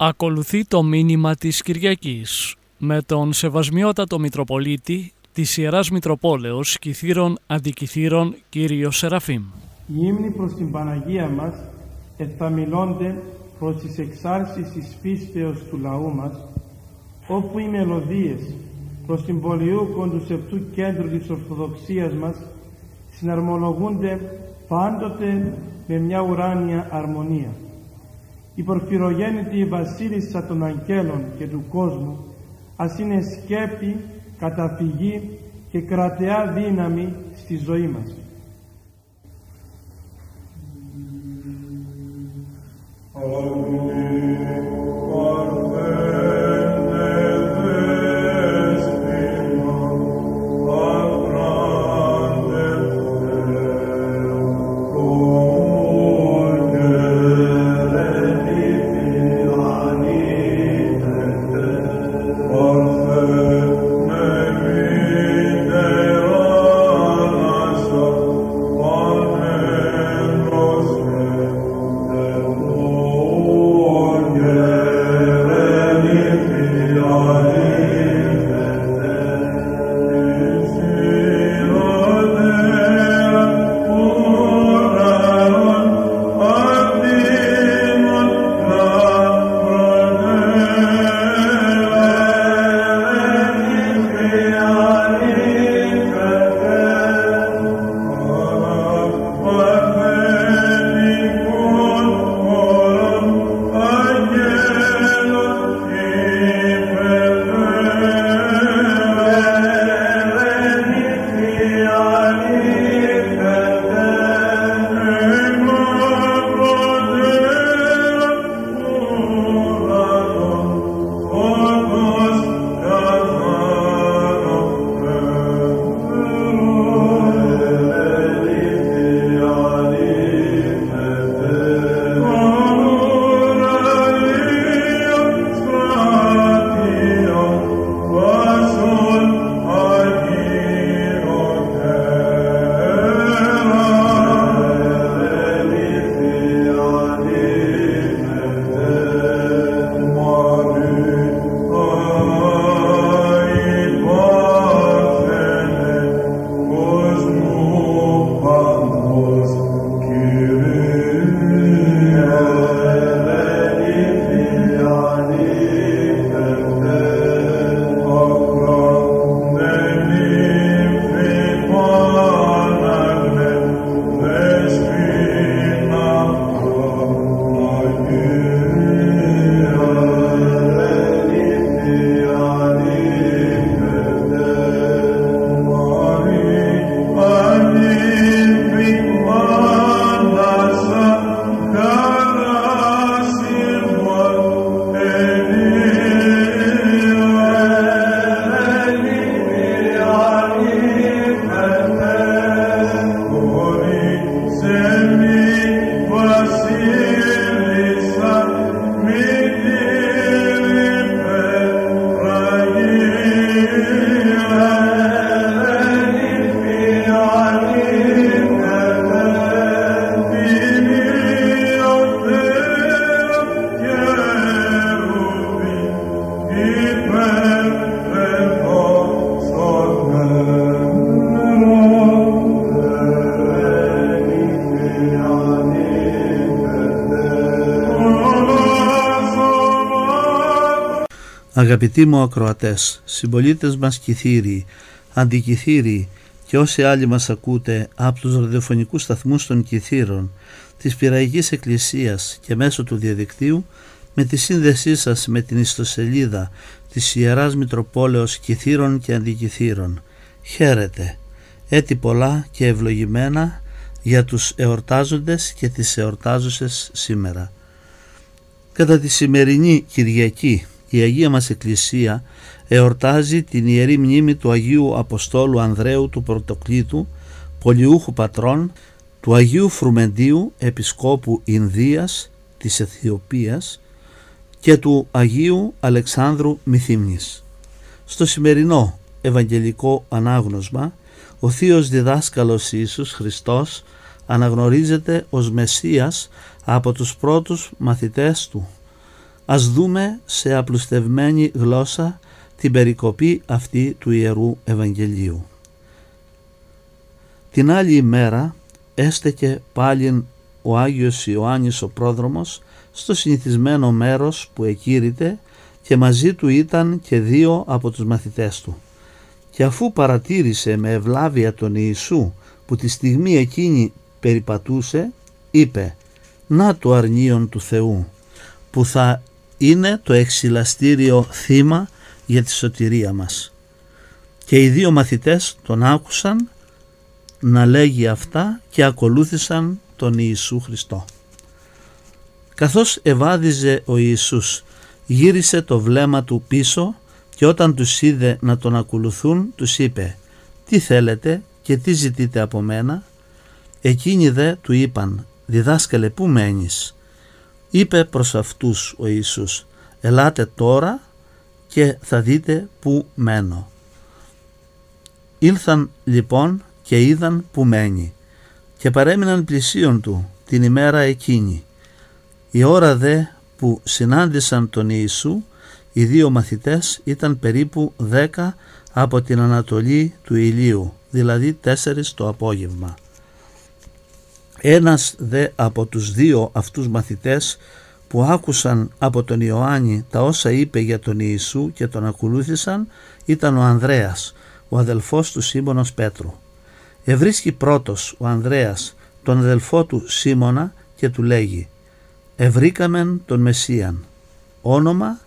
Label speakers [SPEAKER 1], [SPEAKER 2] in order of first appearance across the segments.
[SPEAKER 1] Ακολουθεί το μήνυμα της Κυριακής με τον Σεβασμιότατο Μητροπολίτη της Ιεράς Μητροπόλεως Κιθήρων Αντικιθήρων Κύριο Σεραφείμ.
[SPEAKER 2] Οι ύμνοι προς την Παναγία μας εφταμιλώνται προς τις εξάρσεις της πίστεως του λαού μας όπου οι μελωδίες προς την πολιούκον του σεπτού κέντρου της Ορθοδοξίας μας συναρμολογούνται πάντοτε με μια ουράνια αρμονία. Η προφυρογέννητη βασίλισσα των αγγέλων και του κόσμου ας είναι σκέπη, καταφυγή και κρατεά δύναμη στη ζωή μας.
[SPEAKER 3] Αγαπητοί μου ακροατές, συμπολίτες μας κυθύριοι, αντικυθύριοι και όσοι άλλοι μας ακούτε από τους ραδιοφωνικούς σταθμούς των κυθύρων της Πυραϊκής Εκκλησίας και μέσω του διαδικτύου με τη σύνδεσή σας με την ιστοσελίδα της Ιεράς Μητροπόλεως Κυθύρων και Αντικυθύρων. Χαίρετε, έτη πολλά και ευλογημένα για τους εορτάζοντες και τις εορτάζουσες σήμερα. Κατά τη σημερινή Κυριακή η Αγία μας Εκκλησία εορτάζει την Ιερή Μνήμη του Αγίου Αποστόλου Ανδρέου του Πρωτοκλήτου, πολιούχου πατρών, του Αγίου Φρουμεντίου, Επισκόπου Ινδίας της Αιθιοπίας και του Αγίου Αλεξάνδρου Μυθύμνης. Στο σημερινό Ευαγγελικό Ανάγνωσμα, ο Θείος Διδάσκαλος Ιησούς Χριστός αναγνωρίζεται ως Μεσσίας από τους πρώτους μαθητές του Ας δούμε σε απλουστευμένη γλώσσα την περικοπή αυτή του Ιερού Ευαγγελίου. Την άλλη ημέρα έστεκε πάλι ο Άγιος Ιωάννης ο πρόδρομος στο συνηθισμένο μέρος που εκήρυτε και μαζί του ήταν και δύο από τους μαθητές του. Και αφού παρατήρησε με ευλάβεια τον Ιησού που τη στιγμή εκείνη περιπατούσε, είπε «Να το αρνίον του Θεού» που θα είναι το εξυλαστήριο θύμα για τη σωτηρία μας. Και οι δύο μαθητές τον άκουσαν να λέγει αυτά και ακολούθησαν τον Ιησού Χριστό. Καθώς ευάδιζε ο Ιησούς γύρισε το βλέμμα του πίσω και όταν τους είδε να τον ακολουθούν τους είπε «Τι θέλετε και τι ζητείτε από μένα» Εκείνοι δε του είπαν «Διδάσκαλε πού μένεις» Είπε προς αυτούς ο Ιησούς «Ελάτε τώρα και θα δείτε πού μένω». Ήλθαν λοιπόν και είδαν που μένει και παρέμειναν πλησίον του την ημέρα εκείνη. Η ώρα δε που συνάντησαν τον Ιησού οι δύο μαθητές ήταν περίπου δέκα από την Ανατολή του ηλίου, δηλαδή τέσσερις το απόγευμα. Ένας δε από τους δύο αυτούς μαθητές που άκουσαν από τον Ιωάννη τα όσα είπε για τον Ιησού και τον ακολούθησαν ήταν ο Ανδρέας, ο αδελφός του Σίμωνος Πέτρου. Ευρίσκει πρώτος ο Ανδρέας τον αδελφό του Σίμωνα και του λέγει «Ευρήκαμεν τον Μεσσίαν», όνομα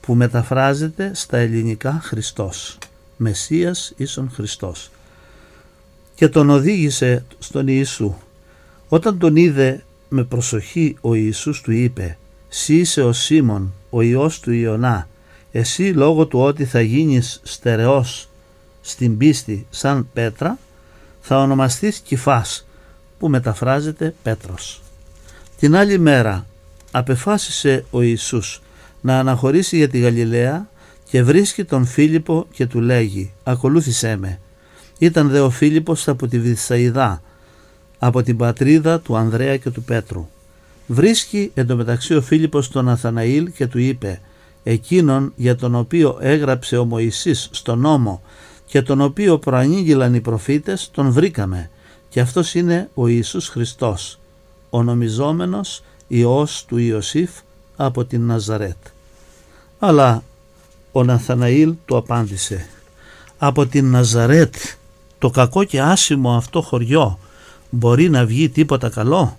[SPEAKER 3] που μεταφράζεται στα ελληνικά Χριστός. Μεσσίας ίσον Χριστός. Και τον οδήγησε στον Ιησού. Όταν τον είδε με προσοχή ο Ιησούς του είπε «Συ είσαι ο Σίμων, ο Υιός του Ιωνά, εσύ λόγω του ότι θα γίνεις στερεός στην πίστη σαν πέτρα, θα ονομαστείς Κυφάς, που μεταφράζεται Πέτρος». Την άλλη μέρα απεφάσισε ο Ιησούς να αναχωρήσει για τη Γαλιλαία και βρίσκει τον Φίλιππο και του λέγει «Ακολούθησέ με». Ήταν δε ο Φίλιππος από τη Βυσσαϊδά, από την πατρίδα του Ανδρέα και του Πέτρου. Βρίσκει εντωμεταξύ ο Φίλιππος τον Αθαναήλ και του είπε «Εκείνον για τον οποίο έγραψε ο Μωυσής στον νόμο και τον οποίο προανήγγυλαν οι προφήτες τον βρήκαμε και αυτός είναι ο Ιησούς Χριστός, ο νομιζόμενος Υιός του Ιωσήφ από την Ναζαρέτ. Αλλά ο Ναθαναήλ του απάντησε «Από την Ναζαρέτ, το κακό και άσημο αυτό χωριό, μπορεί να βγει τίποτα καλό»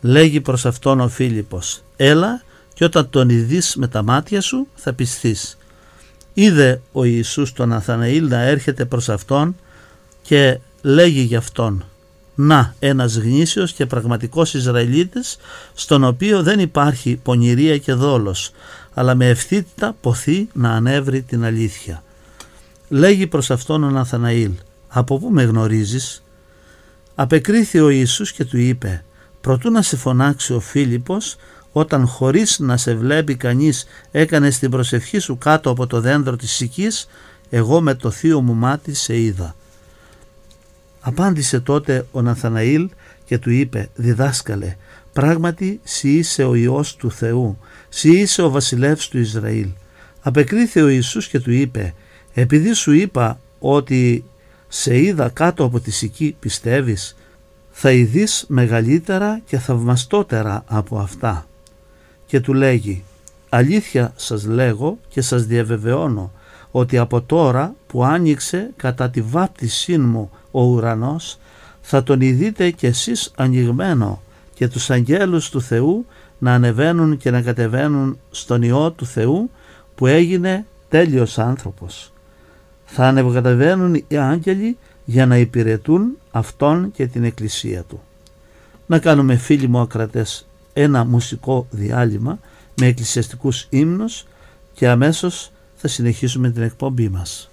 [SPEAKER 3] λέγει προς αυτόν ο Φίλιππος «Έλα και όταν τον ειδείς με τα μάτια σου θα πιστείς». Είδε ο Ιησούς τον Ναθαναήλ να έρχεται προς αυτόν και λέγει γι' αυτόν να ένας γνήσιος και πραγματικός Ισραηλίτης στον οποίο δεν υπάρχει πονηρία και δόλος αλλά με ευθύτητα ποθεί να ανέβρει την αλήθεια. Λέγει προς αυτόν ο Ναθαναήλ «Από πού με γνωρίζεις» Απεκρίθη ο Ιησούς και του είπε «Προτού να σε φωνάξει ο Φίλιππος όταν χωρίς να σε βλέπει κανείς έκανες την προσευχή σου κάτω από το δέντρο της σικής εγώ με το θείο μου μάτι σε είδα». Απάντησε τότε ο Ναθαναήλ και του είπε «Διδάσκαλε, πράγματι σύ είσαι ο Υιός του Θεού, σύ είσαι ο βασιλεύς του Ισραήλ». Απεκρίθη ο Ιησούς και του είπε «Επειδή σου είπα ότι σε είδα κάτω από τη σική πιστεύεις, θα ειδείς μεγαλύτερα και θαυμαστότερα από αυτά». Και του λέγει «Αλήθεια σας λέγω και σας διαβεβαιώνω ότι από τώρα που άνοιξε κατά τη βάπτισή μου ο ουρανός θα τον ειδείτε κι εσείς ανοιγμένο και τους αγγέλους του Θεού να ανεβαίνουν και να κατεβαίνουν στον Υιό του Θεού που έγινε τέλειος άνθρωπος. Θα ανεβοκατεβαίνουν οι άγγελοι για να υπηρετούν Αυτόν και την Εκκλησία Του. Να κάνουμε φίλοι μου ακρατές ένα μουσικό διάλειμμα με εκκλησιαστικούς ύμνους και αμέσως θα συνεχίσουμε την εκπομπή μας.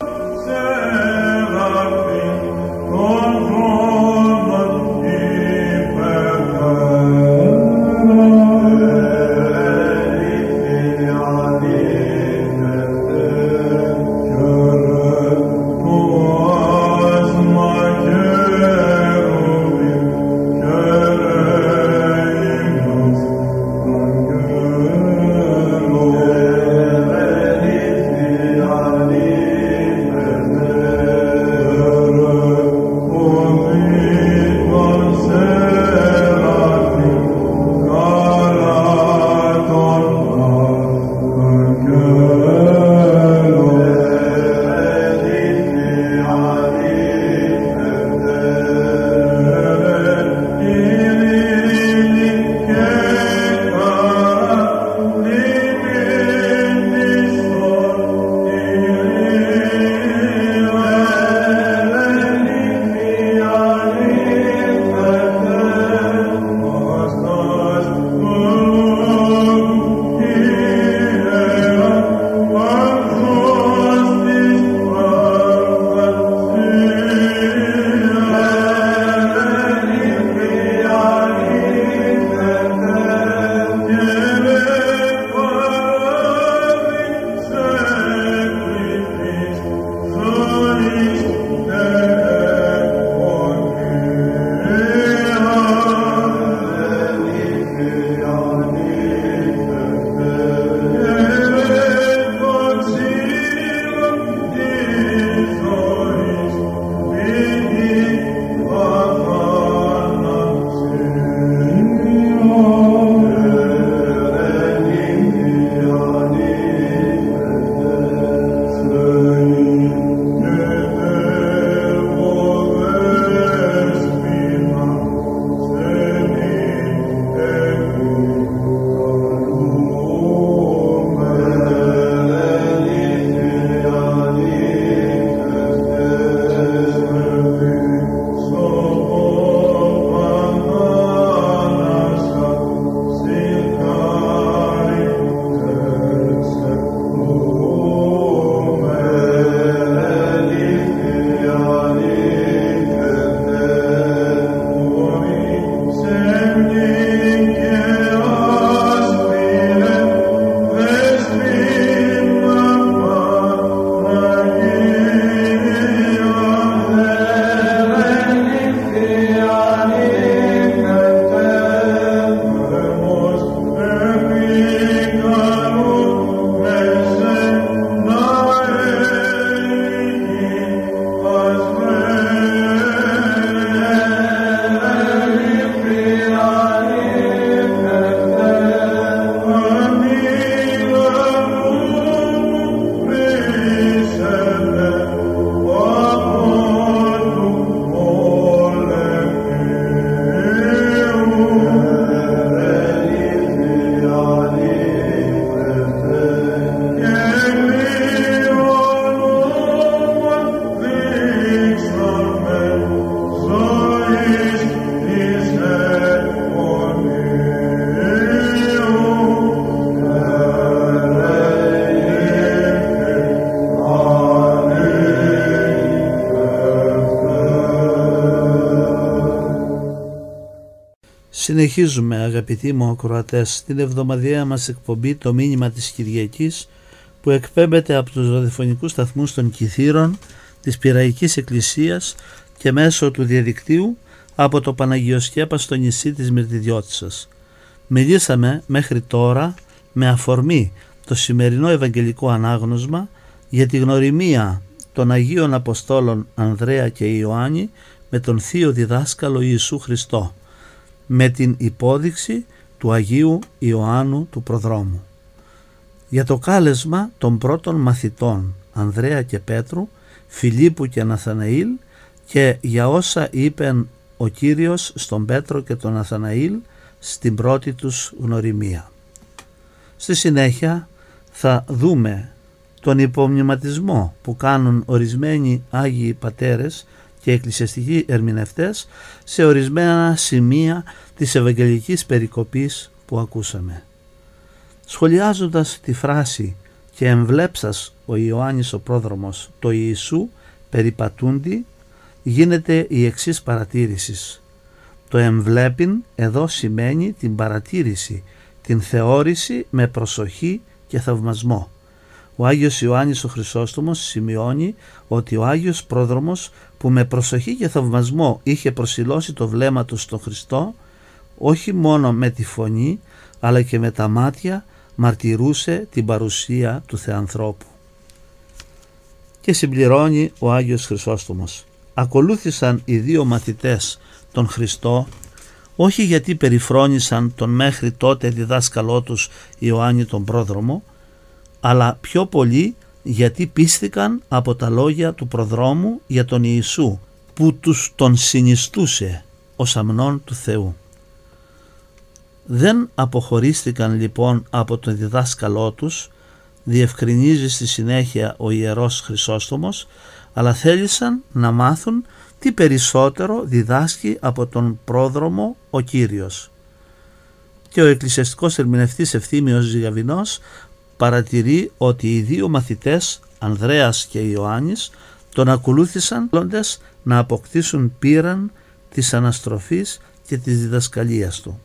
[SPEAKER 3] Συνεχίζουμε αγαπητοί μου ακροατές την εβδομαδιαία μας εκπομπή το μήνυμα της Κυριακής που εκπέμπεται από τους ραδιοφωνικούς σταθμούς των Κιθήρων της Πυραϊκής Εκκλησίας και μέσω του διαδικτύου από το Παναγιοσκέπα στο νησί της Μυρτιδιώτισσας. Μιλήσαμε μέχρι τώρα με αφορμή το σημερινό Ευαγγελικό Ανάγνωσμα για τη γνωριμία των Αγίων Αποστόλων Ανδρέα και Ιωάννη με τον Θείο Διδάσκαλο Ιησού Χριστό με την υπόδειξη του Αγίου Ιωάννου του Προδρόμου. Για το κάλεσμα των πρώτων μαθητών Ανδρέα και Πέτρου, Φιλίππου και Ναθαναήλ και για όσα είπεν ο Κύριος στον Πέτρο και τον Ναθαναήλ στην πρώτη τους γνωριμία. Στη συνέχεια θα δούμε τον υπομνηματισμό που κάνουν ορισμένοι Άγιοι Πατέρες και εκκλησιαστικοί ερμηνευτές σε ορισμένα σημεία της Ευαγγελικής περικοπής που ακούσαμε. Σχολιάζοντας τη φράση «και εμβλέψας ο Ιωάννης ο πρόδρομος το Ιησού περιπατούντι» γίνεται η εξής παρατήρησης. Το εμβλέπειν εδώ σημαίνει την παρατήρηση, την θεώρηση με προσοχή και θαυμασμό. Ο Άγιος Ιωάννης ο Χρυσόστομος σημειώνει ότι ο Άγιος Πρόδρομος που με προσοχή και θαυμασμό είχε προσιλώσει το βλέμμα του στον Χριστό όχι μόνο με τη φωνή αλλά και με τα μάτια μαρτυρούσε την παρουσία του Θεανθρώπου. Και συμπληρώνει ο Άγιος Χρυσόστομος. Ακολούθησαν οι δύο μαθητές τον Χριστό όχι γιατί περιφρόνησαν τον μέχρι τότε διδάσκαλό τους Ιωάννη τον πρόδρομο αλλά πιο πολύ γιατί πίστηκαν από τα λόγια του προδρόμου για τον Ιησού που τους τον συνιστούσε ως αμνών του Θεού. Δεν αποχωρίστηκαν λοιπόν από τον διδάσκαλό τους, διευκρινίζει στη συνέχεια ο Ιερός Χρυσόστομος, αλλά θέλησαν να μάθουν τι περισσότερο διδάσκει από τον πρόδρομο ο Κύριος. Και ο εκκλησιαστικός ερμηνευτής Ευθύμιος Ζηγαβινός παρατηρεί ότι οι δύο μαθητές Ανδρέας και Ιωάννης τον ακολούθησαν να αποκτήσουν πείραν της αναστροφής και της διδασκαλίας του.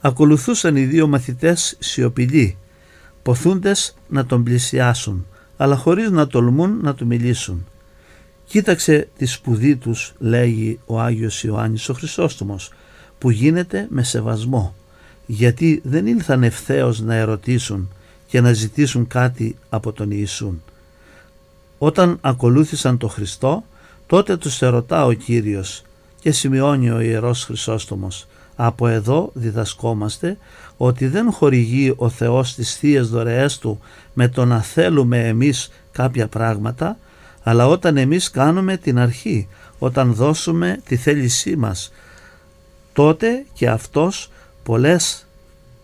[SPEAKER 3] Ακολουθούσαν οι δύο μαθητές σιωπηλοί, ποθούντες να τον πλησιάσουν, αλλά χωρίς να τολμούν να του μιλήσουν. Κοίταξε τη σπουδή τους, λέγει ο Άγιος Ιωάννης ο Χρυσόστομος, που γίνεται με σεβασμό, γιατί δεν ήλθαν ευθέως να ερωτήσουν και να ζητήσουν κάτι από τον Ιησούν. Όταν ακολούθησαν τον Χριστό, τότε τους ερωτά ο Κύριος και σημειώνει ο Ιερός Χρυσόστομος από εδώ διδασκόμαστε ότι δεν χορηγεί ο Θεός τις θείες δωρεές Του με το να θέλουμε εμείς κάποια πράγματα, αλλά όταν εμείς κάνουμε την αρχή, όταν δώσουμε τη θέλησή μας, τότε και Αυτός πολλές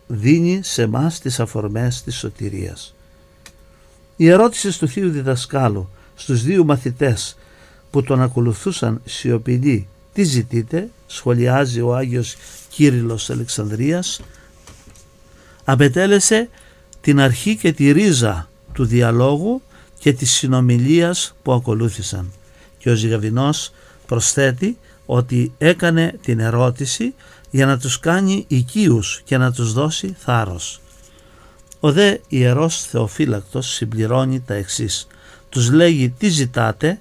[SPEAKER 3] δίνει σε μας τις αφορμές της σωτηρίας. Η ερώτηση του Θείου Διδασκάλου στους δύο μαθητές που τον ακολουθούσαν σιωπηλοί τι ζητείτε, σχολιάζει ο Άγιος Κύριλλος Αλεξανδρίας, απετέλεσε την αρχή και τη ρίζα του διαλόγου και της συνομιλίας που ακολούθησαν. Και ο Ζηγαβινός προσθέτει ότι έκανε την ερώτηση για να τους κάνει οικείους και να τους δώσει θάρρος. Ο δε ιερός Θεοφύλακτος συμπληρώνει τα εξής. Τους λέγει τι ζητάτε,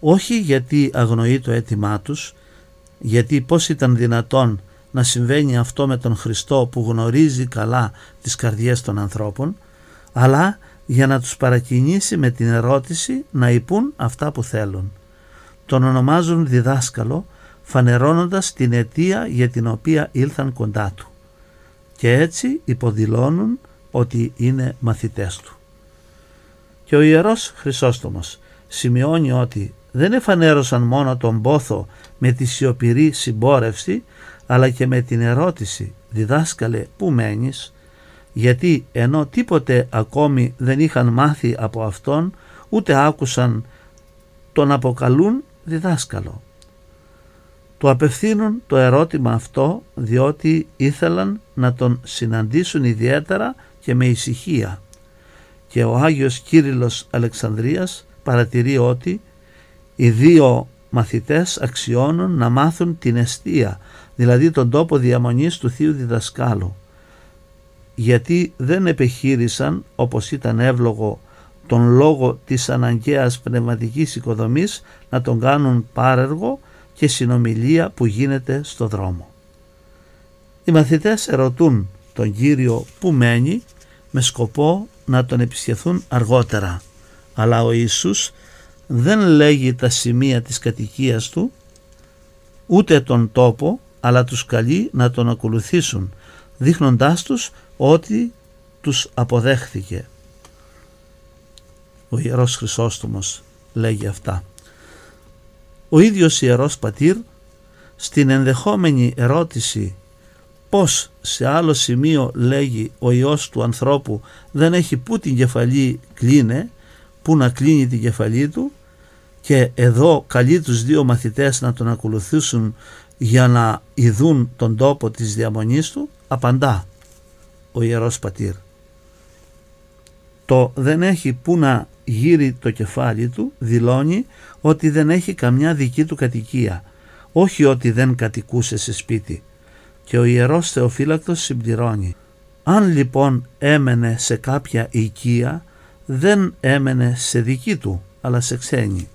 [SPEAKER 3] όχι γιατί αγνοεί το αίτημά τους, γιατί πώς ήταν δυνατόν να συμβαίνει αυτό με τον Χριστό που γνωρίζει καλά τις καρδιές των ανθρώπων, αλλά για να τους παρακινήσει με την ερώτηση να υπούν αυτά που θέλουν. Τον ονομάζουν διδάσκαλο φανερώνοντας την αιτία για την οποία ήλθαν κοντά του και έτσι υποδηλώνουν ότι είναι μαθητές του. Και ο Ιερός Χρυσόστομος σημειώνει ότι δεν εφανέρωσαν μόνο τον πόθο με τη σιωπηρή συμπόρευση αλλά και με την ερώτηση «Διδάσκαλε, πού μένεις» γιατί ενώ τίποτε ακόμη δεν είχαν μάθει από αυτόν ούτε άκουσαν τον αποκαλούν διδάσκαλο. Του απευθύνουν το ερώτημα αυτό διότι ήθελαν να τον συναντήσουν ιδιαίτερα και με ησυχία. Και ο Άγιος Κύριλλος Αλεξανδρίας παρατηρεί ότι οι δύο μαθητές αξιώνουν να μάθουν την αιστεία, δηλαδή τον τόπο διαμονής του Θείου Διδασκάλου. Γιατί δεν επιχείρησαν, όπως ήταν εύλογο, τον λόγο της αναγκαίας πνευματικής οικοδομής να τον κάνουν πάρεργο και συνομιλία που γίνεται στο δρόμο. Οι μαθητές ερωτούν τον Κύριο που μένει με σκοπό να τον επισκεφθούν αργότερα. Αλλά ο Ιησούς δεν λέγει τα σημεία της κατοικίας του ούτε τον τόπο αλλά τους καλεί να τον ακολουθήσουν δείχνοντάς τους ότι τους αποδέχθηκε. Ο Ιερός Χρυσόστομος λέγει αυτά. Ο ίδιος Ιερός Πατήρ στην ενδεχόμενη ερώτηση πως σε άλλο σημείο λέγει ο Υιός του ανθρώπου δεν έχει που την κεφαλή κλείνε, που να κλείνει την κεφαλή του και εδώ καλεί τους δύο μαθητές να τον ακολουθήσουν για να ειδούν τον τόπο της διαμονής του, απαντά ο Ιερός Πατήρ. Το δεν έχει που να γύρει το κεφάλι του δηλώνει ότι δεν έχει καμιά δική του κατοικία, όχι ότι δεν κατοικούσε σε σπίτι. Και ο Ιερός Θεοφύλακτος συμπληρώνει «Αν λοιπόν έμενε σε κάποια οικία, δεν έμενε σε δική του, αλλά σε ξένη».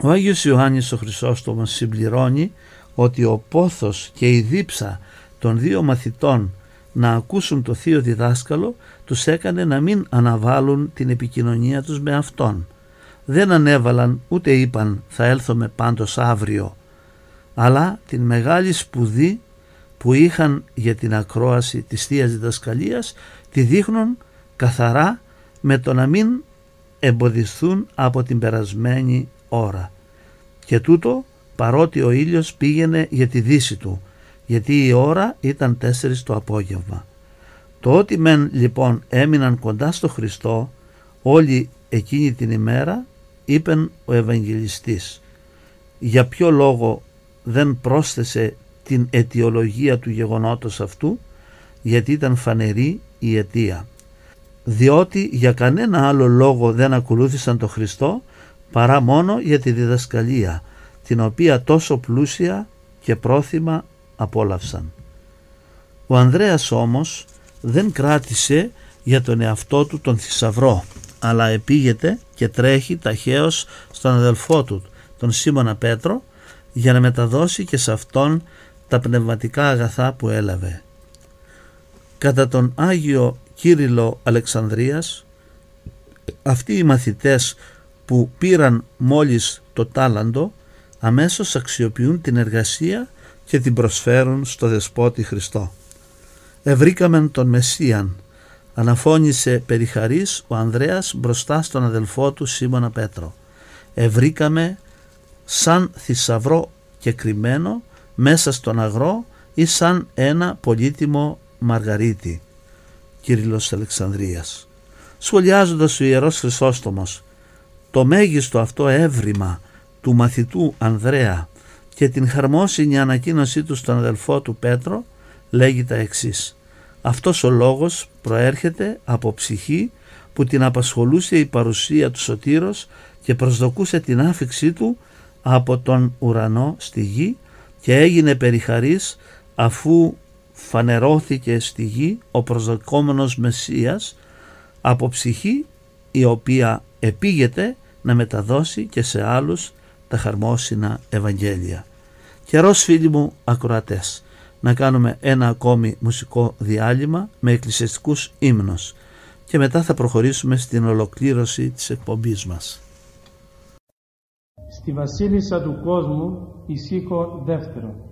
[SPEAKER 3] Ο Άγιος Ιωάννης ο Χρυσόστομος συμπληρώνει ότι ο πόθος και η δίψα των δύο μαθητών να ακούσουν το Θείο Διδάσκαλο τους έκανε να μην αναβάλουν την επικοινωνία τους με Αυτόν. Δεν ανέβαλαν ούτε είπαν θα έλθουμε πάντως αύριο αλλά την μεγάλη σπουδή που είχαν για την ακρόαση της Θείας Διδασκαλίας τη δείχνουν καθαρά με το να μην εμποδιστούν από την περασμένη ώρα. Και τούτο παρότι ο ήλιος πήγαινε για τη δύση του, γιατί η ώρα ήταν τέσσερις το απόγευμα. Το ότι μεν λοιπόν έμειναν κοντά στο Χριστό όλη εκείνη την ημέρα, είπεν ο Ευαγγελιστής. Για ποιο λόγο δεν πρόσθεσε την αιτιολογία του γεγονότος αυτού, γιατί ήταν φανερή η αιτία. Διότι για κανένα άλλο λόγο δεν ακολούθησαν το Χριστό, παρά μόνο για τη διδασκαλία, την οποία τόσο πλούσια και πρόθυμα απόλαυσαν. Ο Ανδρέας όμως δεν κράτησε για τον εαυτό του τον θησαυρό, αλλά επήγεται και τρέχει ταχαίως στον αδελφό του, τον Σίμωνα Πέτρο, για να μεταδώσει και σε αυτόν τα πνευματικά αγαθά που έλαβε. Κατά τον Άγιο Κύριλο Αλεξανδρίας, αυτοί οι μαθητές που πήραν μόλις το τάλαντο αμέσως αξιοποιούν την εργασία και την προσφέρουν στο Δεσπότη Χριστό. Ευρήκαμεν τον Μεσσίαν, αναφώνησε περιχαρής ο Ανδρέας μπροστά στον αδελφό του Σίμωνα Πέτρο. Ευρήκαμε σαν θησαυρό και κρυμμένο μέσα στον αγρό ή σαν ένα πολύτιμο μαργαρίτη. Κύριλος Αλεξανδρίας. Σχολιάζοντας ο Ιερός Χρυσόστομος το μέγιστο αυτό έβριμα του μαθητού Ανδρέα και την χαρμόσυνη ανακοίνωσή του στον αδελφό του Πέτρο λέγει τα εξής. Αυτός ο λόγος προέρχεται από ψυχή που την απασχολούσε η παρουσία του Σωτήρος και προσδοκούσε την άφηξή του από τον ουρανό στη γη και έγινε περιχαρής αφού φανερώθηκε στη γη ο προσδοκόμενος Μεσσίας από ψυχή η οποία επήγεται να μεταδώσει και σε άλλους τα χαρμόσυνα Ευαγγέλια. Καιρός φίλοι μου ακροατές να κάνουμε ένα ακόμη μουσικό διάλειμμα με εκκλησιαστικούς ύμνους και μετά θα προχωρήσουμε στην ολοκλήρωση της εκπομπής μας.
[SPEAKER 2] Στη βασίλισσα του κόσμου ησύχω δεύτερο.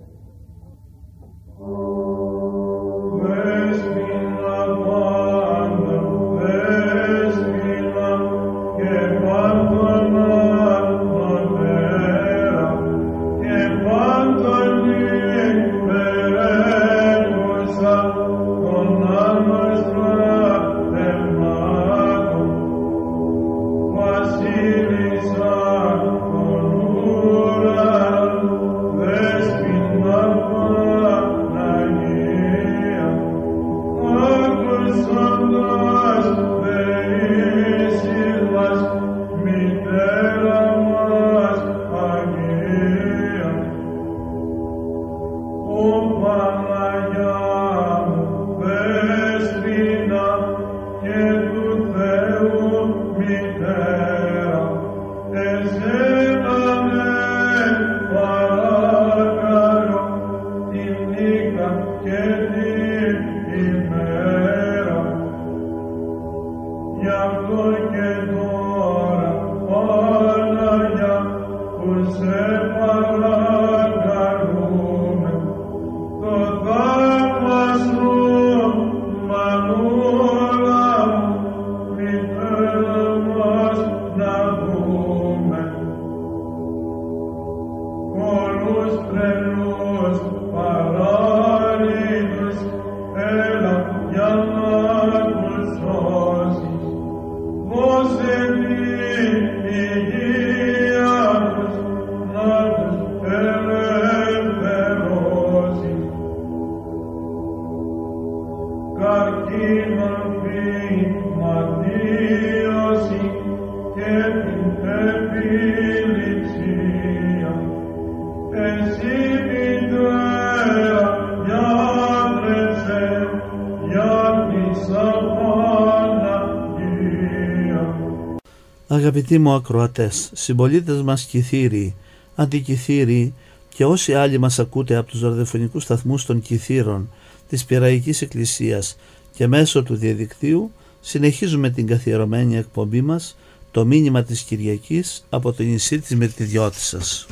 [SPEAKER 3] Αγαπητοί μου ακροατές, συμπολίτες μας Κιθύριοι, Αντικιθύριοι και όσοι άλλοι μας ακούτε από τους ραδιοφωνικούς σταθμούς των Κιθύρων της Πυραϊκής Εκκλησίας και μέσω του διαδικτύου συνεχίζουμε την καθιερωμένη εκπομπή μας το μήνυμα της Κυριακής από το νησί της Μερτιδιώτισσας.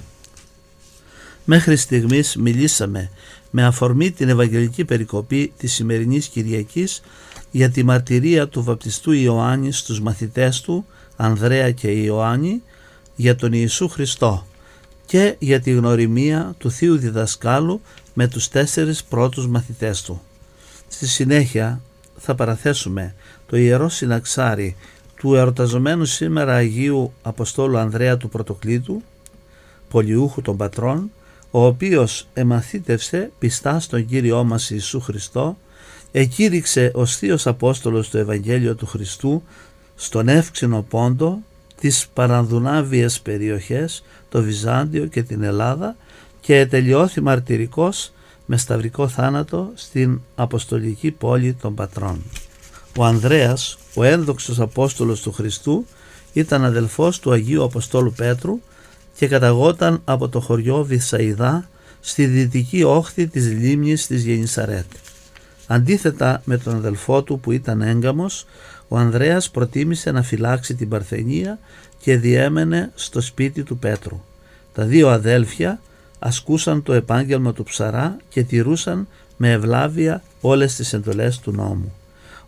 [SPEAKER 3] Μέχρι στιγμής μιλήσαμε με αφορμή την Ευαγγελική Περικοπή της σημερινής Κυριακής για τη μαρτυρία του βαπτιστού Ιωάννης στους μαθητές του Ανδρέα και Ιωάννη για τον Ιησού Χριστό και για τη γνωριμία του Θείου Διδασκάλου με τους τέσσερις πρώτους μαθητές του. Στη συνέχεια θα παραθέσουμε το Ιερό Συναξάρι του εορταζομένου σήμερα Αγίου Αποστόλου Ανδρέα του Πρωτοκλήτου, πολιούχου των πατρών, ο οποίος εμαθήτευσε πιστά στον Κύριό μας Ιησού Χριστό, εκήρυξε ως Θείος Απόστολος το Ευαγγέλιο του Χριστού στον εύξηνο πόντο, τις παρανδουνάβιες περιοχές, το Βυζάντιο και την Ελλάδα και τελειώθη μαρτυρικός με σταυρικό θάνατο στην Αποστολική πόλη των Πατρών. Ο Ανδρέας, ο ένδοξος Απόστολος του Χριστού, ήταν αδελφός του Αγίου Αποστόλου Πέτρου και καταγόταν από το χωριό Βυσσαϊδά στη δυτική όχθη της λίμνης της Γενισαρέτ. Αντίθετα με τον αδελφό του που ήταν έγκαμος, ο Ανδρέας προτίμησε να φυλάξει την Παρθενία και διέμενε στο σπίτι του Πέτρου. Τα δύο αδέλφια ασκούσαν το επάγγελμα του ψαρά και τηρούσαν με ευλάβεια όλες τις εντολές του νόμου.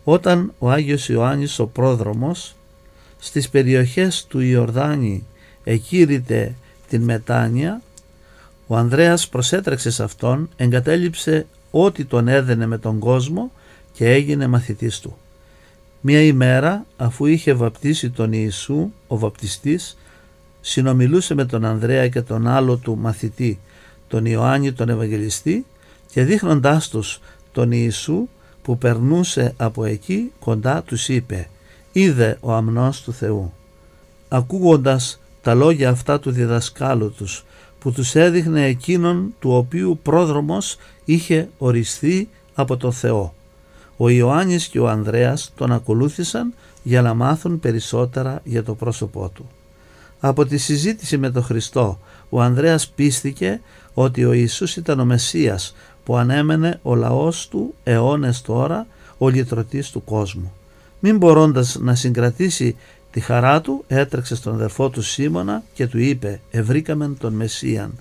[SPEAKER 3] Όταν ο Άγιος Ιωάννης ο πρόδρομος στις περιοχές του Ιορδάνη εκήρυτε την μετάνοια, ο Ανδρέας προσέτρεξε σε αυτόν, εγκατέλειψε ό,τι τον έδαινε με τον κόσμο και έγινε μαθητής του. Μία ημέρα αφού είχε βαπτίσει τον Ιησού, ο βαπτιστής συνομιλούσε με τον Ανδρέα και τον άλλο του μαθητή, τον Ιωάννη τον Ευαγγελιστή και δείχνοντάς τους τον Ιησού που περνούσε από εκεί κοντά τους είπε «Είδε ο αμνός του Θεού». Ακούγοντας τα λόγια αυτά του διδασκάλου τους που τους έδειχνε εκείνον του οποίου πρόδρομος είχε οριστεί από το Θεό. Ο Ιωάννης και ο Ανδρέας τον ακολούθησαν για να μάθουν περισσότερα για το πρόσωπό του. Από τη συζήτηση με τον Χριστό, ο Ανδρέας πίστηκε ότι ο Ιησούς ήταν ο Μεσσίας που ανέμενε ο λαός του αιώνες τώρα ο λυτρωτής του κόσμου. Μην μπορώντας να συγκρατήσει τη χαρά του έτρεξε στον αδερφό του Σίμωνα και του είπε «Ευρήκαμεν τον Μεσσίαν»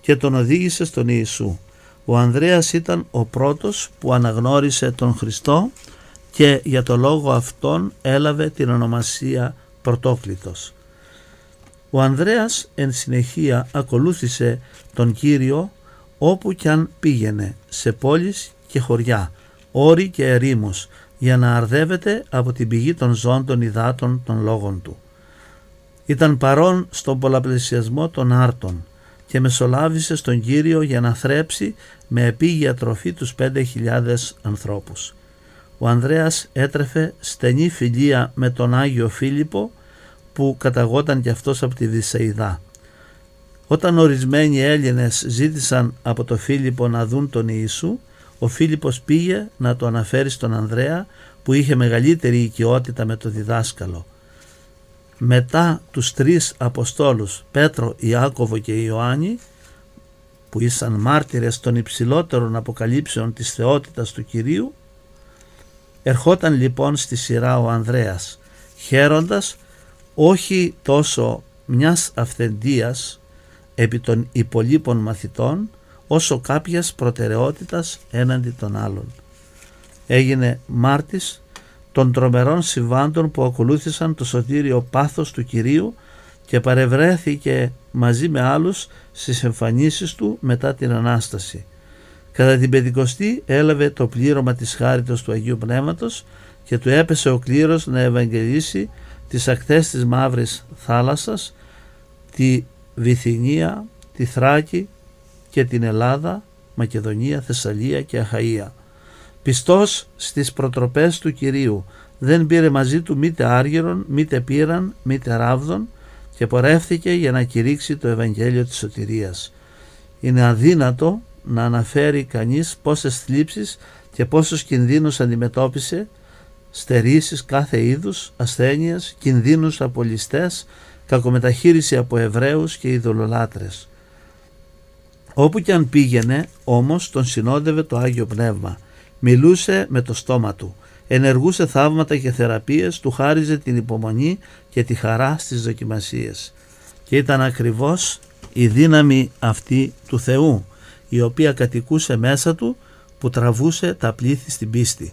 [SPEAKER 3] και τον οδήγησε στον Ιησού. Ο Ανδρέας ήταν ο πρώτος που αναγνώρισε τον Χριστό και για το λόγο αυτόν έλαβε την ονομασία Πρωτόκλητος. Ο Ανδρέας εν συνεχεία ακολούθησε τον Κύριο όπου κι αν πήγαινε, σε πόλεις και χωριά, όρη και ερήμους, για να αρδεύεται από την πηγή των ζώων των υδάτων των λόγων του. Ήταν παρόν στον πολλαπλησιασμό των άρτων και μεσολάβησε στον Κύριο για να θρέψει με επίγεια τροφή τους 5.000 ανθρώπους. Ο Ανδρέας έτρεφε στενή φιλία με τον Άγιο Φίλιππο που καταγόταν κι αυτός από τη Δυσσεϊδά. Όταν ορισμένοι Έλληνες ζήτησαν από τον Φίλιππο να δουν τον Ιησού, ο Φίλιππος πήγε να το αναφέρει στον Ανδρέα που είχε μεγαλύτερη οικειότητα με το διδάσκαλο. Μετά τους τρεις Αποστόλους Πέτρο, Ιάκωβο και Ιωάννη που ήσαν μάρτυρες των υψηλότερων αποκαλύψεων της θεότητας του Κυρίου ερχόταν λοιπόν στη σειρά ο Ανδρέας χαίροντας όχι τόσο μιας αυθεντίας επί των υπολείπων μαθητών όσο κάποιας προτεραιότητας έναντι των άλλων. Έγινε μάρτης των τρομερών συμβάντων που ακολούθησαν το σωτήριο πάθος του Κυρίου και παρευρέθηκε μαζί με άλλους στις εμφανίσεις του μετά την Ανάσταση. Κατά την Πεντηκοστή έλαβε το πλήρωμα της χάριτος του Αγίου Πνεύματος και του έπεσε ο κλήρος να ευαγγελίσει τις ακτές της Μαύρης Θάλασσας, τη Βυθινία, τη Θράκη και την Ελλάδα, Μακεδονία, Θεσσαλία και Αχαΐα. Πιστός στις προτροπές του Κυρίου δεν πήρε μαζί του μήτε άργυρον, μήτε πήραν, μήτε ράβδον και πορεύθηκε για να κηρύξει το Ευαγγέλιο της σωτηρίας. Είναι αδύνατο να αναφέρει κανείς πόσες θλίψεις και πόσους κινδύνους αντιμετώπισε, στερήσεις κάθε είδους, ασθένειες, κινδύνους από ληστές, κακομεταχείριση από Εβραίους και ειδωλολάτρες. Όπου και αν πήγαινε όμως τον συνόδευε το Άγιο Πνεύμα. Μιλούσε με το στόμα του. Ενεργούσε θαύματα και θεραπείες, του χάριζε την υπομονή και τη χαρά στις δοκιμασίες. Και ήταν ακριβώς η δύναμη αυτή του Θεού, η οποία κατοικούσε μέσα του που τραβούσε τα πλήθη στην πίστη.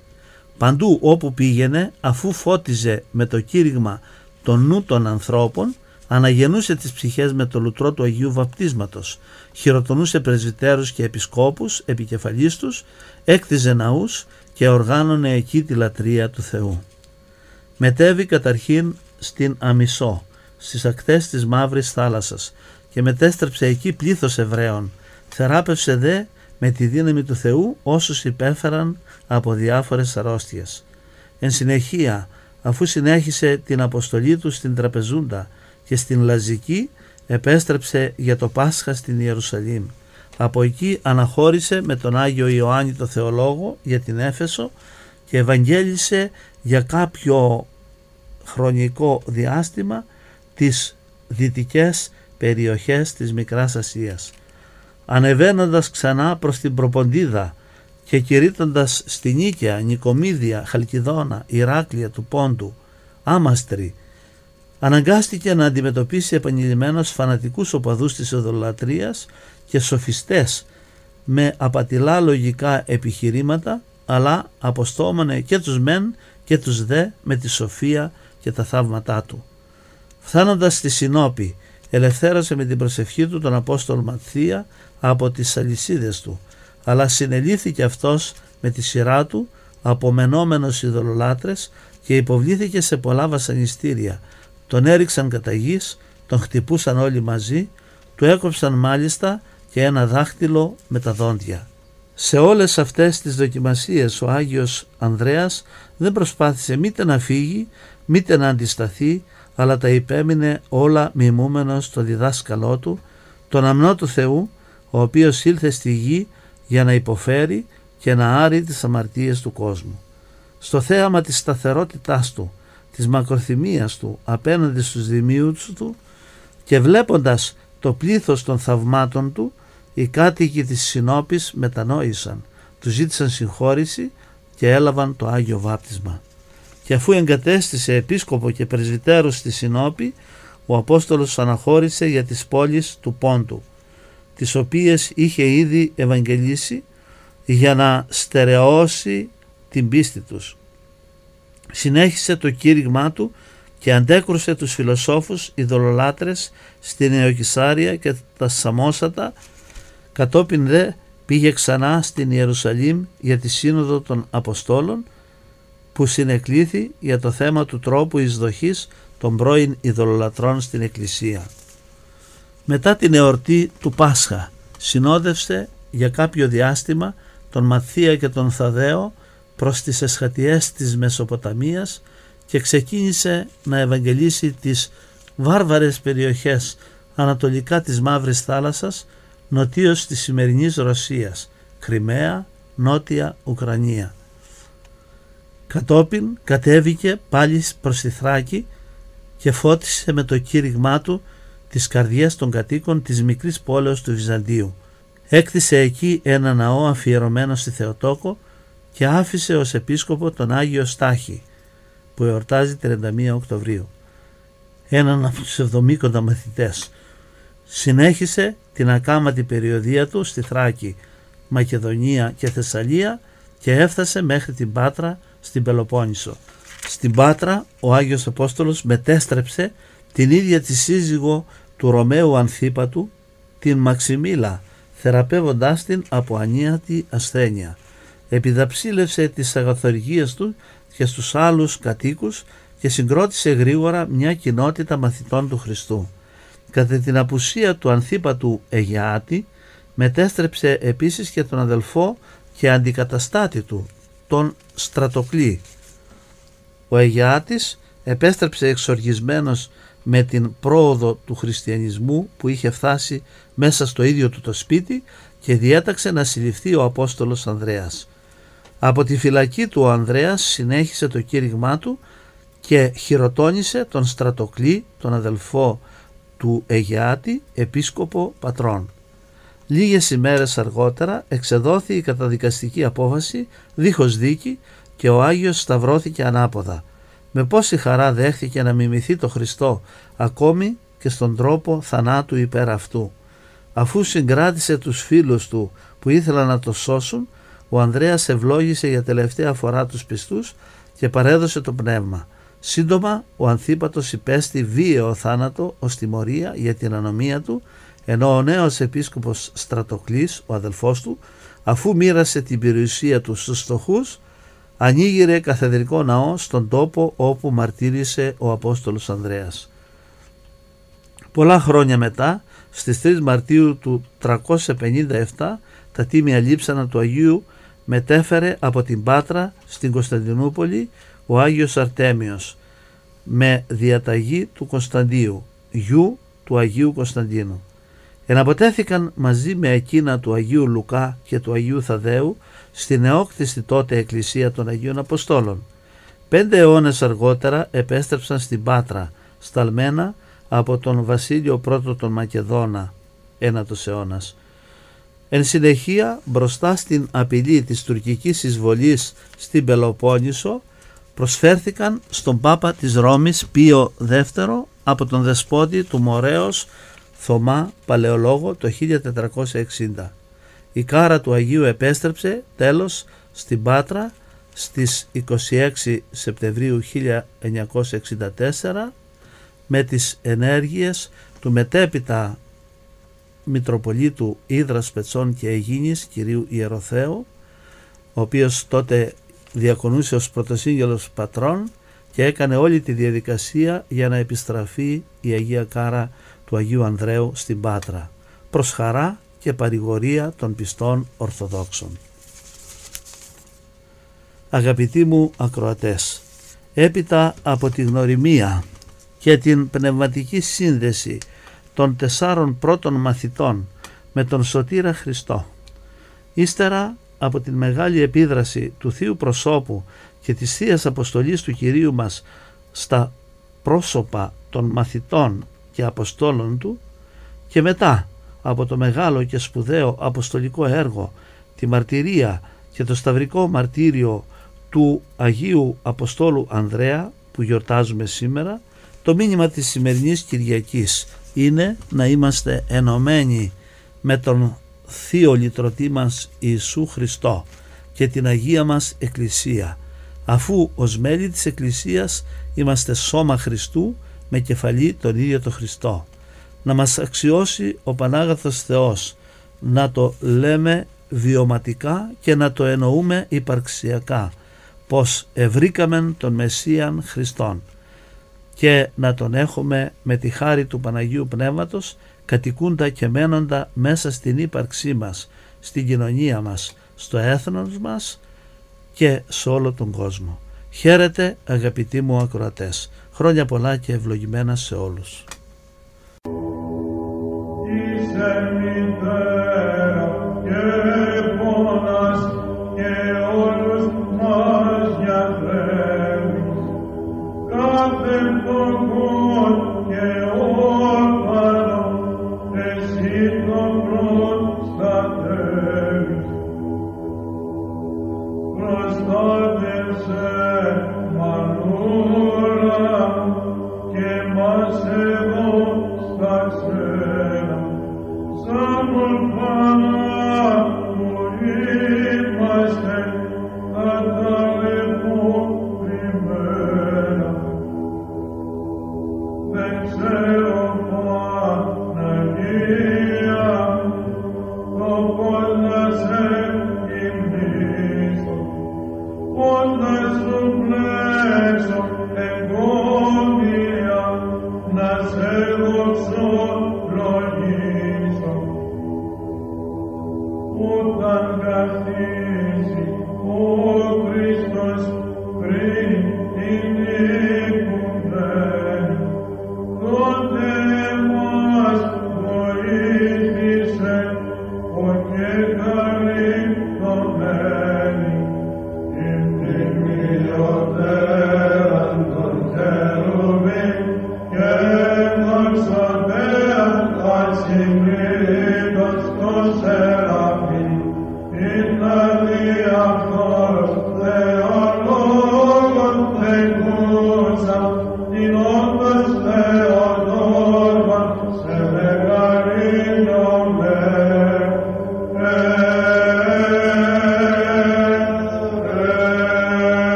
[SPEAKER 3] Παντού όπου πήγαινε, αφού φώτιζε με το κήρυγμα το νου των ανθρώπων, αναγεννούσε τις ψυχές με το λουτρό του Αγίου Βαπτίσματος, χειροτονούσε πρεσβυτέρους και επισκόπους, επικεφαλής τους, έκτιζε ναούς και οργάνωνε εκεί τη λατρεία του Θεού. Μετέβη καταρχήν στην Αμισό, στις ακτές της Μαύρης Θάλασσας και μετέστρεψε εκεί πλήθος Εβραίων. Θεράπευσε δε με τη δύναμη του Θεού όσους υπέφεραν από διάφορες αρρώστιες. Εν συνεχεία, αφού συνέχισε την αποστολή του στην Τραπεζούντα και στην Λαζική επέστρεψε για το Πάσχα στην Ιερουσαλήμ. Από εκεί αναχώρησε με τον Άγιο Ιωάννη το Θεολόγο για την Έφεσο και ευαγγέλισε για κάποιο χρονικό διάστημα τις δυτικές περιοχές της Μικράς Ασίας. Ανεβαίνοντας ξανά προς την Προποντίδα και κηρύττοντας στη Νίκαια, Νικομίδια, Χαλκιδόνα, Ηράκλεια του Πόντου, Άμαστρη, αναγκάστηκε να αντιμετωπίσει επανειλημμένως φανατικούς οπαδούς της οδολατρίας και σοφιστές με απατηλά λογικά επιχειρήματα αλλά αποστόμανε και τους μεν και τους δε με τη σοφία και τα θαύματά του. Φτάνοντας στη Συνόπη ελευθέρωσε με την προσευχή του τον Απόστολο Ματθία από τις αλυσίδες του αλλά συνελήφθηκε αυτός με τη σειρά του απομενόμενος ειδωλολάτρες και υποβλήθηκε σε πολλά βασανιστήρια τον έριξαν κατά γης, τον χτυπούσαν όλοι μαζί, του έκοψαν μάλιστα και ένα δάχτυλο με τα δόντια. Σε όλες αυτές τις δοκιμασίες ο Άγιος Ανδρέας δεν προσπάθησε μήτε να φύγει, μήτε να αντισταθεί, αλλά τα υπέμεινε όλα μιμούμενος στο διδάσκαλό του, τον αμνό του Θεού, ο οποίος ήλθε στη γη για να υποφέρει και να άρει τις αμαρτίες του κόσμου. Στο θέαμα της σταθερότητάς του, της μακροθυμίας του απέναντι στους δημίους του και βλέποντας το πλήθος των θαυμάτων του οι κάτοικοι της Συνόπης μετανόησαν, του ζήτησαν συγχώρηση και έλαβαν το Άγιο Βάπτισμα. Και αφού εγκατέστησε επίσκοπο και πρεσβυτέρος στη Συνόπη, ο Απόστολος αναχώρησε για τις πόλεις του Πόντου, τις οποίες είχε ήδη ευαγγελίσει για να στερεώσει την πίστη τους συνέχισε το κήρυγμά του και αντέκρουσε τους φιλοσόφους ειδωλολάτρες στην Νεοκυσάρια και τα Σαμόσατα κατόπιν δε πήγε ξανά στην Ιερουσαλήμ για τη Σύνοδο των Αποστόλων που συνεκλήθη για το θέμα του τρόπου εισδοχής των πρώην ειδωλολατρών στην Εκκλησία. Μετά την εορτή του Πάσχα συνόδευσε για κάποιο διάστημα τον Μαθία και τον Θαδαίο προς τις εσχατιές της Μεσοποταμίας και ξεκίνησε να ευαγγελίσει τις βάρβαρες περιοχές ανατολικά της Μαύρης Θάλασσας νοτίως της σημερινής Ρωσίας, Κρυμαία, Νότια Ουκρανία. Κατόπιν κατέβηκε πάλι προς τη Θράκη και φώτισε με το κήρυγμά του τις καρδιές των κατοίκων της μικρής πόλεως του Βυζαντίου. Έκτισε εκεί ένα ναό αφιερωμένο στη Θεοτόκο και άφησε ως επίσκοπο τον Άγιο Στάχη που εορτάζει 31 Οκτωβρίου. Έναν από τους 70 μαθητές. Συνέχισε την ακάματη περιοδία του στη Θράκη, Μακεδονία και Θεσσαλία και έφτασε μέχρι την Πάτρα στην Πελοπόννησο. Στην Πάτρα ο Άγιος Απόστολος μετέστρεψε την ίδια τη σύζυγο του Ρωμαίου Ανθίπατου, την Μαξιμίλα, θεραπεύοντάς την από ανίατη ασθένεια. Επιδαψίλευσε τις αγαθοργίες του και στους άλλους κατοίκους και συγκρότησε γρήγορα μια κοινότητα μαθητών του Χριστού. Κατά την απουσία του Ανθίπατου Αιγιάτη μετέστρεψε επίσης και τον αδελφό και αντικαταστάτη του, τον Στρατοκλή. Ο Αιγιάτης επέστρεψε εξοργισμένος με την πρόοδο του χριστιανισμού που είχε φτάσει μέσα στο ίδιο του το σπίτι και διέταξε να συλληφθεί ο Απόστολος Ανδρέας. Από τη φυλακή του ο Ανδρέας συνέχισε το κήρυγμά του και χειροτώνησε τον Στρατοκλή, τον αδελφό του Αιγιάτη, επίσκοπο πατρών. Λίγες ημέρες αργότερα εξεδόθη η καταδικαστική απόφαση δίχως δίκη και ο Άγιος σταυρώθηκε ανάποδα. Με πόση χαρά δέχθηκε να μιμηθεί το Χριστό ακόμη και στον τρόπο θανάτου υπέρ αυτού. Αφού συγκράτησε τους φίλους του που ήθελαν να το σώσουν, ο Ανδρέας ευλόγησε για τελευταία φορά τους πιστούς και παρέδωσε το πνεύμα. Σύντομα ο Ανθίπατος υπέστη βίαιο θάνατο ως τιμωρία για την ανομία του ενώ ο νέος επίσκοπος Στρατοκλής, ο αδελφός του, αφού μοίρασε την περιουσία του στους στοχούς, ανοίγειρε καθεδρικό ναό στον τόπο όπου μαρτύρησε ο Απόστολος Ανδρέας. Πολλά χρόνια μετά, στις 3 Μαρτίου του 357, τα τίμια λείψανα του Αγίου μετέφερε από την Πάτρα στην Κωνσταντινούπολη ο Άγιος Αρτέμιος με διαταγή του Κωνσταντίου, γιου του Αγίου Κωνσταντίνου. Εναποτέθηκαν μαζί με εκείνα του Αγίου Λουκά και του Αγίου Θαδαίου στην νεόκτιστη τότε εκκλησία των Αγίων Αποστόλων. Πέντε αιώνες αργότερα επέστρεψαν στην Πάτρα, σταλμένα από τον Βασίλειο πρώτο των Μακεδόνα, ένατος αιώνας. Εν συνεχεία, μπροστά στην απειλή της τουρκικής εισβολής στην Πελοπόννησο, προσφέρθηκαν στον Πάπα της Ρώμης Πίο δεύτερο από τον δεσπότη του Μορέως Θωμά Παλαιολόγο το 1460. Η κάρα του Αγίου επέστρεψε τέλος στην Πάτρα στις 26 Σεπτεμβρίου 1964 με τις ενέργειες του μετέπειτα Μητροπολίτου Ήδρας Πετσών και Αιγίνης κυρίου Ιεροθέου ο οποίος τότε διακονούσε ως πρωτοσύγγελος πατρών και έκανε όλη τη διαδικασία για να επιστραφεί η Αγία Κάρα του Αγίου Ανδρέου στην Πάτρα προς χαρά και παρηγορία των πιστών Ορθοδόξων. Αγαπητοί μου ακροατές, έπειτα από τη γνωριμία και την πνευματική σύνδεση των τεσσάρων πρώτων μαθητών με τον Σωτήρα Χριστό, ύστερα από την μεγάλη επίδραση του Θείου Προσώπου και της Θείας Αποστολής του Κυρίου μας στα πρόσωπα των μαθητών και Αποστόλων του και μετά από το μεγάλο και σπουδαίο αποστολικό έργο, τη μαρτυρία και το σταυρικό μαρτύριο του Αγίου Αποστόλου Ανδρέα που γιορτάζουμε σήμερα, το μήνυμα της σημερινής Κυριακής είναι να είμαστε ενωμένοι με τον Θείο Λυτρωτή μας Ιησού Χριστό και την Αγία μας Εκκλησία αφού ως μέλη της Εκκλησίας είμαστε σώμα Χριστού με κεφαλή τον ίδιο τον Χριστό. Να μας αξιώσει ο Πανάγαθος Θεός να το λέμε βιωματικά και να το εννοούμε υπαρξιακά πως ευρήκαμεν τον Μεσσίαν Χριστόν και να τον έχουμε με τη χάρη του Παναγίου Πνεύματος κατοικούντα και μένοντα μέσα στην ύπαρξή μας, στην κοινωνία μας, στο έθνος μας και σε όλο τον κόσμο. Χαίρετε αγαπητοί μου ακροατές. Χρόνια πολλά και ευλογημένα σε όλους.